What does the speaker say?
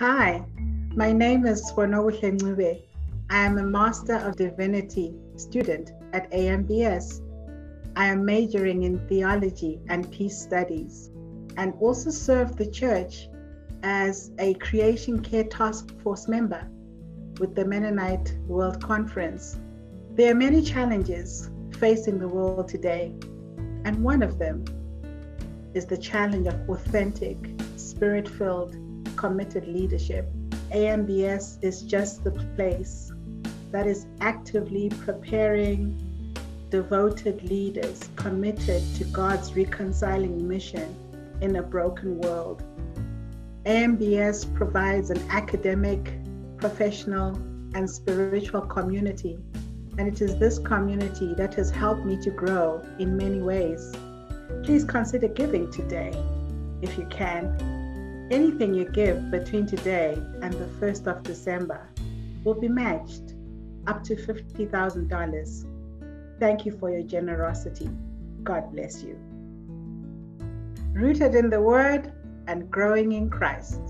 Hi, my name is Sibonokuhle Ncube. I am a Master of Divinity student at AMBS. I am majoring in theology and peace studies and also serve the church as a Creation Care Task Force member with the Mennonite World Conference. There are many challenges facing the world today, and one of them is the challenge of authentic, spirit filled, committed leadership. AMBS is just the place that is actively preparing devoted leaders committed to God's reconciling mission in a broken world. AMBS provides an academic, professional, and spiritual community, and it is this community that has helped me to grow in many ways. Please consider giving today if you can. Anything you give between today and the 1st of December will be matched up to $50,000. Thank you for your generosity. God bless you. Rooted in the Word and growing in Christ.